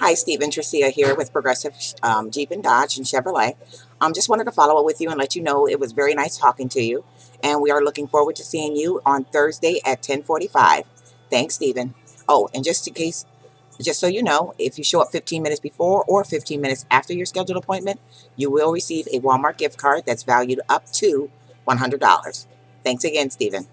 Hi, Steven Tricia here with Progressive um, Jeep and Dodge and Chevrolet. Um, just wanted to follow up with you and let you know it was very nice talking to you. And we are looking forward to seeing you on Thursday at 1045. Thanks, Steven. Oh, and just in case, just so you know, if you show up 15 minutes before or 15 minutes after your scheduled appointment, you will receive a Walmart gift card that's valued up to $100. Thanks again, Steven.